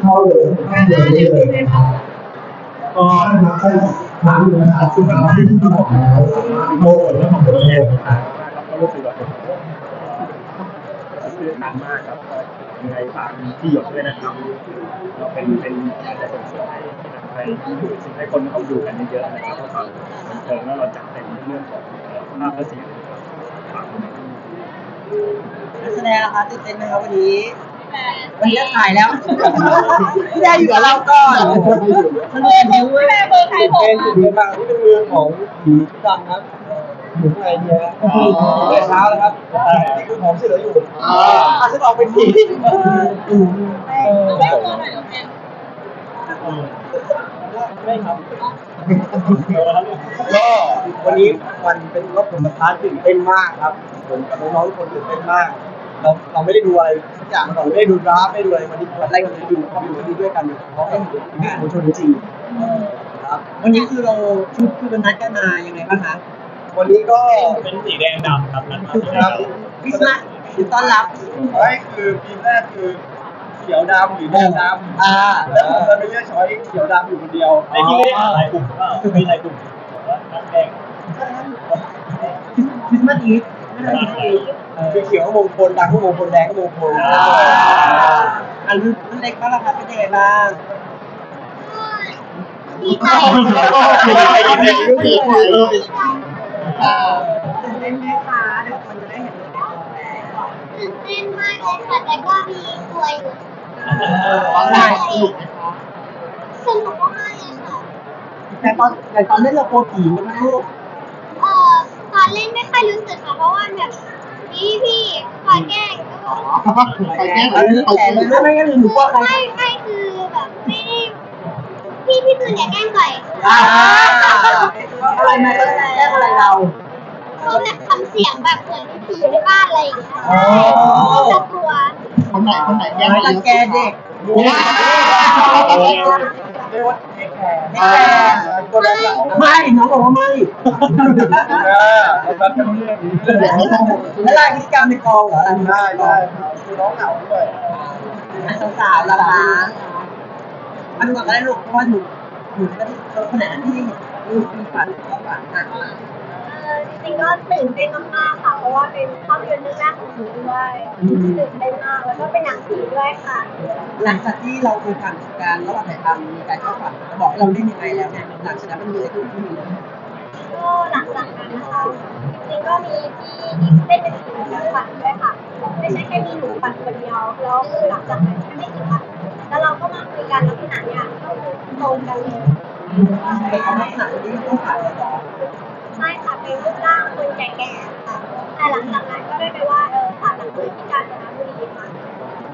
เข้าเลยเข้าเลยนี่เลยก็นะครับให้ทางนะครับซึ่งเราที่ที่บอกแล้วโมดแล้วของตัวเองก็รู้สึกว่านมากครับยังไงฝากที่หยดด้วยนะครับเราเป็นเป็นอาจจะส่งเสริมให้ให้ให้คนเข้าดูกันเยอะๆนะครับเพราะเราบันเทิงแล้วเราจัดเต็มเรื่องของภาพและเสียงฝากคนนักแสดงนะคะตื่นเต้นไหมครับวันนี้ วันนี้จะถ่ายแล้วพี่แดนอยู่กับเราก่อนมันเล่นด้วยแม่เบอร์ใครผมเป็นจุดเด่นมากที่เป็นเมืองของหมูดังครับหมูไอเดียแต่เช้าแล้วครับนี่คือของที่เหลืออยู่อ่าฉันออกเป็นผีแม่เบอร์ไหนเหรอแม่ไม่ครับก็วันนี้วันเป็นรอบผลพาร์ทตื่นเต้นมากครับ ผมกับน้องๆทุกคนตื่นเต้นมาก เราเราไม่ได้ดูอะไรสักอย่างเราไม่ได้ดูดราฟไม่ได้ดูอะไรวันนี้วันแรกเราดูความอยู่ที่ด้วยกันเพราะให้เห็นงานมวลชนจริงครับวันนี้คือเราชุดคือมันนัดกันมายังไงบ้างคะวันนี้ก็เป็นสีแดงดำครับนั่นมาครับคริสต์มาสคือต้อนรับไว้คือปีแรกคือเขียวดำหรือแดงดำอ่าแล้วผมจะไปเลือกช้อยเขียวดำอยู่คนเดียวในที่เล่นหลายกลุ่มก็มีหลายกลุ่มว่านักแดงคริสต์มาสอีฟ คริสต์มาสอีฟคือเขียวก็มงคลดำก็มงคลแดงก็มงคลอันรุ่นเล็กบ้างล่ะครับเป็นยังไงบ้างดีใจตื่นเต้นไหมคะเดี๋ยวคนจะได้เห็นตัวแล้วตื่นเต้นมากเลยค่ะแต่ก็มีกลัวอยู่ใช่สนุกไหมคะสนุกมากเลยค่ะแต่ตอนแต่ตอนเล่นเราโกลัวผีกันไหมลูกเอ่ อตอนเล่นไม่ค่อยรู้สึกค่ะ เพราะว่าแบบพี่พี่คอยแกล้งก็บอกใครแกล้งใครแกล้งเลยไม่งั้นหนูกลัวใครไม่ไม่คือแบบไม่ได้พี่พี่ตื่นอย่าแกล้งก่อยอ่าอะไรมาก็แกล้งอะไรเราเขาแบบทำเสียงแบบเหมือนผีอยู่ในบ้านอะไรอย่างเงี้ยอ๋อก็จะกลัวคนไหนคนไหนแกล้งรังแกเด็ก เรียกว่าเทคแคร์เทคแคร์คนละหลังไม่น้องบอกว่าไม่เออเราตัดกันเรื่องนี้เลยแล้วลายพฤติกรรมในกองเหรออันนี้ได้ได้คือน้องเหงาด้วยสาวๆละคะอันนี้ก็ได้ลูกเพราะว่าหนูหนูก็ที่ขนาดที่ลูกมีฝันก็ฝันอะเออจริงๆก็ตื่นเต้นมากๆค่ะ เพราะว่าเป็นภาพยนตร์เรื่องแรกของหนูด้วยตื่นเต้นมากแล้วก็เป็นหนังผีด้วยค่ะ หลังจากที่เราเคยผ่านการระหว่างถ่ายทำมีการเข้าฝันจะบอกเราเล่นยังไงแล้วเนี่ยหลังจากนั้นมันมีอะไรเกิดขึ้นอีกไหมก็หลังจากนั้นนะคะจริงๆก็มีที่ที่เล่นเป็นผีในฝันด้วยค่ะ ไม่ใช่แค่มีหนูฝันคนเดียวแล้วหลังจากนั้นแค่ไม่กี่วันแล้วเราก็มาคุยกันแลักษณะเนี้ยก็คือตรงกันเลยเป็นคำลักที่ต้องผ่านเลยเหรอ ใช่ค่ะเป็นรูปร่างคนแก่ๆค่ะแต่หลังจากนั้นก็ได้ไปว่าเออผ่านหลังสือที่กาญจนบุรีค่ะ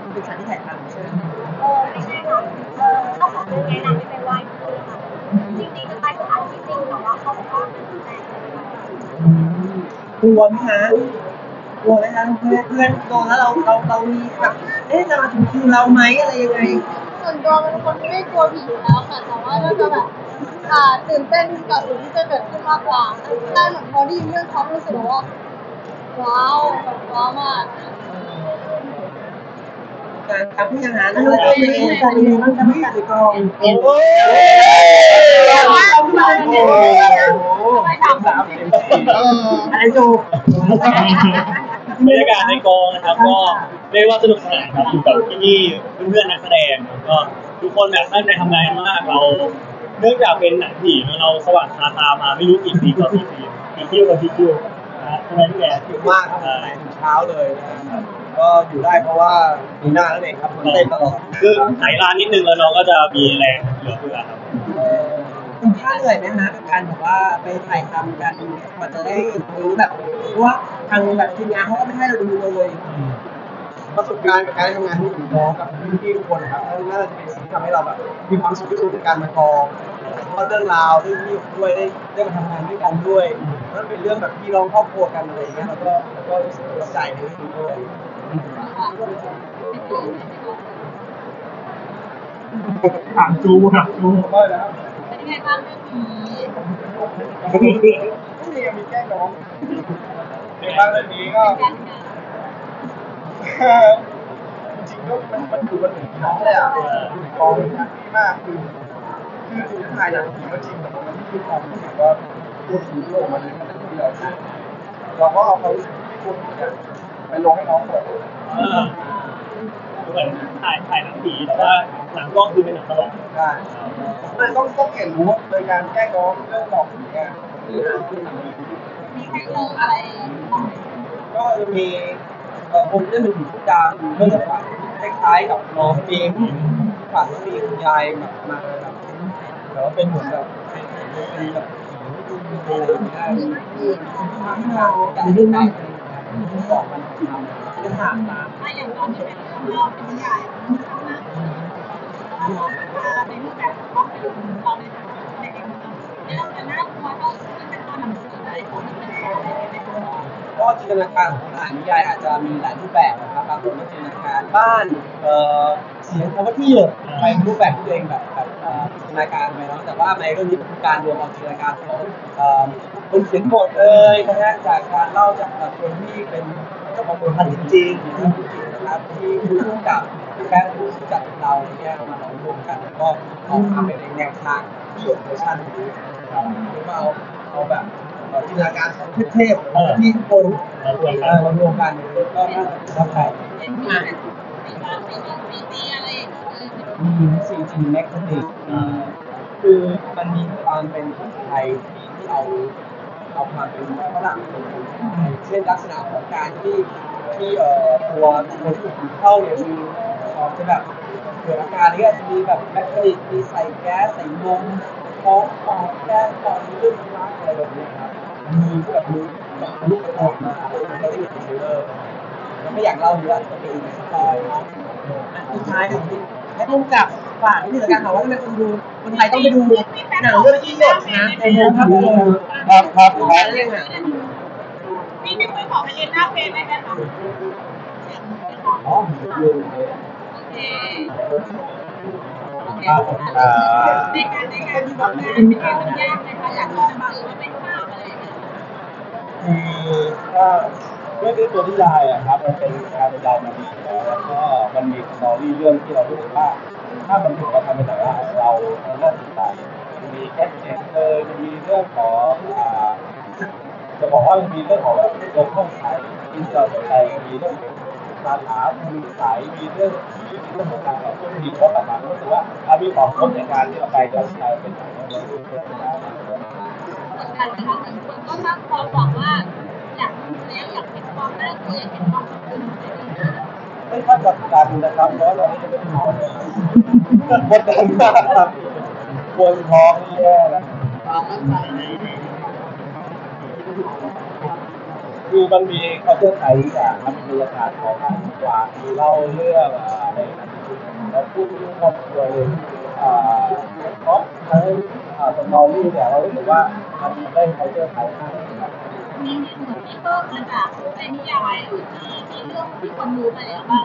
มันเป็นฉากที่ถ่ายทำใช่ไหมเออไม่ใช่ค่ะเออเจ้าของเรื่องแนะนำให้ไปไหว้ที่นี่ค่ะจริงๆจะไปสถานที่จริงแต่ว่าเขาบอกว่ามันแพงกลัวไหมคะกลัวไหมคะเพื่อนเพื่อนโดนแล้วเราเราเรามีแบบเอ๊ะจะมาถึงคิวเราไหมอะไรยังไงส่วนตัวเป็นคนไม่ได้กลัวผีอยู่แล้วค่ะแต่ว่าก็จะแบบ อ่าตื่นเต้นกับสิ่งที่จะเกิดขึ้นมากกว่าได้เหมือนพอได้ยินเรื่องเขารู้สึกว่า ว้าวแบบว้าวมากการทำผู้ยังหาแล้วเราจะมีการมีมันจะไม่การกองโอ้โหไม่ทำสามสิบอะไรจูบรรยากาศในกองนะครับก็เรียกว่าสนุกสนานครับอยู่กับพี่ๆเพื่อนๆนักแสดงก็ทุกคนแบบตั้งใจทำงานมากเรา เนื่องจากเป็นหนังผีเราสว่างคาตามาไม่รู้กี่ปีต่อกี่ปีกี่คิวกับกี่คิวนะใช่ไหมพี่แกถึงมากครับถึงเช้าเลยนะครับก็อยู่ได้เพราะว่ามีหน้านั่นเองครับเต้นตลอดคือไหนร้านนิดนึงแล้วน้องก็จะมีแรงเหลือเฟือครับคุณค่าเหนื่อยไหมฮะกับการแบบว่าไปถ่ายทำกันกว่าจะได้รู้แบบว่าทางแบบทีมงานเขาก็ไม่ให้เราดูเลย ประสบการณ์กับการทำงานที่ถึงน้องกับพี่ๆทุกคนนะครับน่าจะเป็นสิ่งที่ทำให้เราแบบมีความสุขที่สุดในการมากองเพราะเรื่องราวเรื่องที่ด้วยได้ได้มาทำงานด้วยกันด้วยนั่นเป็นเรื่องแบบพี่น้องครอบครัวกันอะไรอย่างเงี้ยเราก็ก็รู้สึกประทับใจในเรื่องนี้ด้วยถามจูถามจูก็นะครับเป็นยังไงบ้างเรื่องนี้ไม่มีมีแก้น้องในบ้านเรื่องนี้ก็ จริงๆก็มันมันคือมันถึงน้องเลยอะกองมันดีมากคือคือคือถ่ายหนังผีก็จริงแต่มันไม่คือความรู้สึกว่าตัวผีโลกมันเลยมันเป็นเราเราก็เอาความรู้สึกที่คุณเนี่ยไปลงให้น้องเปิดเหมือนถ่ายถ่ายหนังผีแต่ว่าหลังกล้องคือเป็นหนังตลกได้เลยต้องต้องเรียนรู้โดยการแก้น้องเรื่องหลอกผีเนี่ยมีใครเจออะไรก็จะมี ผมเล่นเป็นผีผู้การเรื่องฝันคล้ายๆกับน้องเองฝันว่มีคุณยายแบบมาแบบแต่ว่าเป็นเหมือนแบบเป็นแบบผีอะไรอย่างเงี้ที่เราการที่แม่บอกมันทำจะห่างมาถ้าอย่างตอนที่เป็นรอบเป็นใหญ่ทำมาในรูปแบบของเราในในเองใน ก็จินตนาการของอ่านนิยายอาจจะมีหลายรูปแบบนะครับบางคนก็จินตนาการบ้านเอ่อเสียงคำว่าที่ไปรูปแบบที่ตัวเองแบบแบบเอ่อจินตนาการไปเนาะแต่ว่าในเรื่องนี้คือการรวมเอาจินตนาการของเอ่อคนเขียนบทเอ่ยนะฮะจากการเล่าจากคนที่เป็นเจ้าของบทพันจริงๆนะครับที่ผู้กำกับแค่ผู้จัดเราเนี่ยมาลอมรวมกันแล้วก็เอามาเป็นแนวทางที่เวอร์ชันนี้ครับหรือว่าเอาเอาแบบ จินตนาการของเทพๆที่คนเราควรเออมารวมกันก็น่าจะรับใจเป็นมีแบบมีความมีเรื่องมีดีอะไรอย่างเงี้ยมีซีจีแม็กซ์ติกคือมันมีความเป็นคนไทยที่ที่เอาเอาความเป็นฝรั่งเป็นคนไทยเช่นลักษณะของการที่ที่เอ่อตัวตัวที่ถูกเข้าเนี่ยมีออกจะแบบเกิดอาการนี้อาจจะมีแบบแบคทีเรียมีใส่แก๊สใส่นม ท้องปอดแก้ปอดเรื่องร้ายอะไรแบบนี้ครับมีแบบมีแบบลูกออกมาเราได้ยินเยอะไม่อยากเล่าเยอะจะเป็นสปอยนะสุดท้ายให้พุ่งกับฝากที่ถึงการบอกว่าทำไมคนดูคนไทยต้องไปดูหนังเรื่องที่หมดนะในโรงภาพยนตร์ครับครับครับเรื่องหนังพี่พี่คุยขอไปเรียนหน้าเฟซได้ไหมคะโอเค ในการในการทำงานเป็นการมันยากไหมคะอยากลองสื่อว่าเป็นภาพอะไรอย่างเงี้ยคือถ้าด้วยด้วยตัวนิยายอะครับมันเป็นการบรรยายมาดีแล้วก็มันมีสตอรี่เรื่องที่เรารู้สึกว่า ถ้ามันถูกเราทำเป็นหนังเราเราน่าสนใจมันมีแค่เอ็นเลยมันมีเรื่องของอ่าจะบอกว่ามันมีเรื่องของแบบลมข้องไทยที่เราสนใจมีเรื่องของ คาถามีสายมีเรื่องมีเรื่องของการแบบมีครบต่างๆรู้สึกว่าถ้ามีความครบในการที่เราไปจะใช้เป็นหนังเรารู้สึกว่าได้เหมือนกันนะคะเหมือนคนก็สร้างความหวังว่าอยากดูแล้วอยากเห็นความน่ากลัวอยากเห็นความสะพรึงอะไรอย่างเงี้ยไม่ค่อยกดดันนะครับเพราะเราไม่ได้เป็นหมอเลยครับกดดันมากครับปวดท้องนี่แย่นะ คือมันมีเขาเชื่องไทยอย่างมันมีบรรยากาศของทางกว่ามีเล่าเรื่องอะไรเราพูดเรื่องครอบครัวเลยอ่าเพราะทั้งอ่าสตอรี่เนี่ยเรารู้สึกว่ามันได้เขาเชื่องไทยมากครับนี่เหมือนที่เพิ่มมาจากในนิยายหรือที่ที่เรื่องที่คนรู้ไปแล้วบ้าง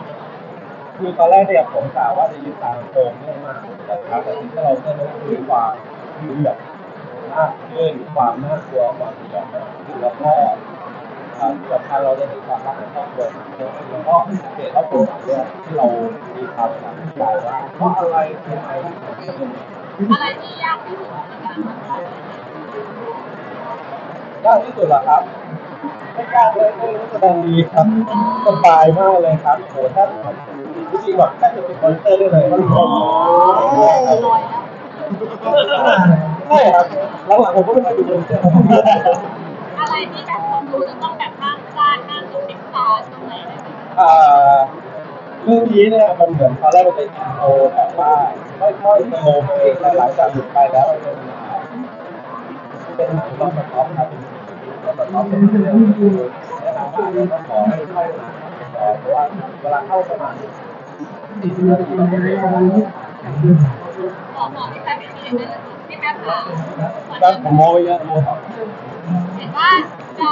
คือตอนแรกเนี่ยผมกล่าวว่าจะยึดตามโครงเรื่องมากนะครับแต่ที่เราเพิ่มก็คือความคือแบบมากขึ้นความน่ากลัวความเสยองแล้วก็ อ่าที่สำคัญเราจะเห็นความรักในครอบครัวแล้วก็เหตุและผลเนี่ยที่เรามีความสนใจว่าเพราะอะไรทำไมถึงเป็นอย่างนี้อะไรที่ยากที่สุดในการทำงานยากที่สุดเหรอครับไม่ยากเลยไม่รู้สึกดีครับสบายมากเลยครับโหถ้าจริงๆแบบแค่จะเป็นคอนเตอร์ได้เลยครับลอยแล้วใช่ครับหลังๆผมก็ไม่ค่อยดูคอนเตอร์ อะไรที่แบบคนดูจะต้องแบบห้ามพลาดห้ามกระพริบตาตรงไหนเลยอ่าเรื่องนี้เนี่ยมันเหมือนตอนแรกมันเป็นอินโทรแบบว่าค่อยๆสโลว์ไปเองแต่หลังจากหยุดไปแล้วมันเป็นเป็นหนังต้องสะท้อนครับเป็นสะท้อนเป็นเรื่องแนะนำว่าอาจจะต้องขอให้ค่อยๆเพราะว่าเวลาเข้าประมาณสี่สิบนาทีเราไม่ได้บอกบอกที่ใครเป็นที่เรียนได้เลยที่แม่ถามก็ผมมองไปเยอะเลยเห็น ว่าจะ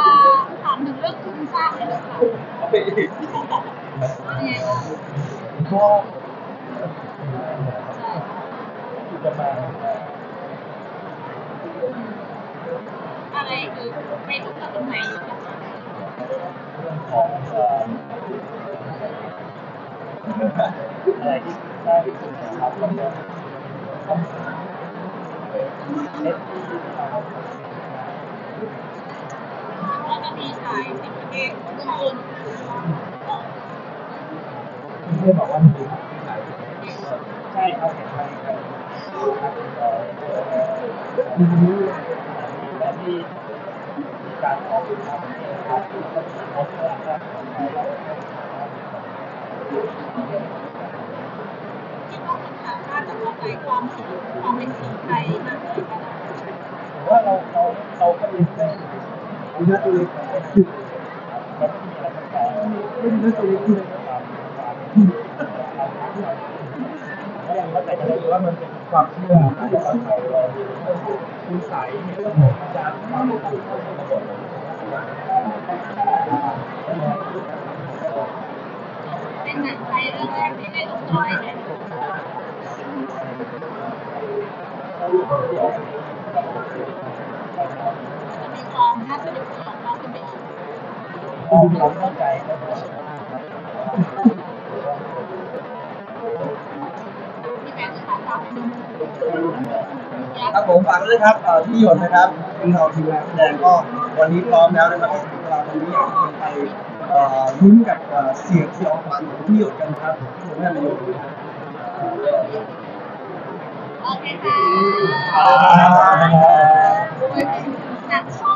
ถามถึงเรื่องคุณสร้างเลยค่ะก็ยังไงบ้างจะมาอะไรคือไม่รู้จะตรงไหนอยู่นะคะของเอ่ออะไรที่ได้ครับแล้วก็เอสที่เราแล้วก็ มีขายสินค้าเองอื่นเพื่นบอกว่ามันคือหลายใช่ครับใช่ครับและที่การออกทำเองครับออกแบบคิดว่าสินค้าน่าจะเข้าใจความสีความเป็นสีไทยมากขึ้นว่าเราเราเราก็มีเข้าตัวเล็กเราก็มีอะไรต่างๆไม่มีหน้าตัวเล็ก เลยก็ยังเข้าใจกันได้ว่ามันเป็นความเชื่อของเราไทยเราคุณใสเรื่องของอารความรู้สึกของระบบเป็นหนังไทยเรื่องแรกที่ได้ลงจอยเนี่ยมีความน่าสนุกของเราขึ้นไปอีก เข้าใจก็มีแบงค์ค่ะตามไปดูยักครับผมฝากด้วยครับเอ่อที่หยดนะครับทีมเราทีมงานแสดงก็วันนี้พร้อมแล้วนะครับถึงเวลาตรงนี้อยากจะไปเอ่อลุ้นกับเอ่อเสียงที่ออกมาของที่หยดกันครับผมน่าจะอยู่นะครับโอเคค่ะ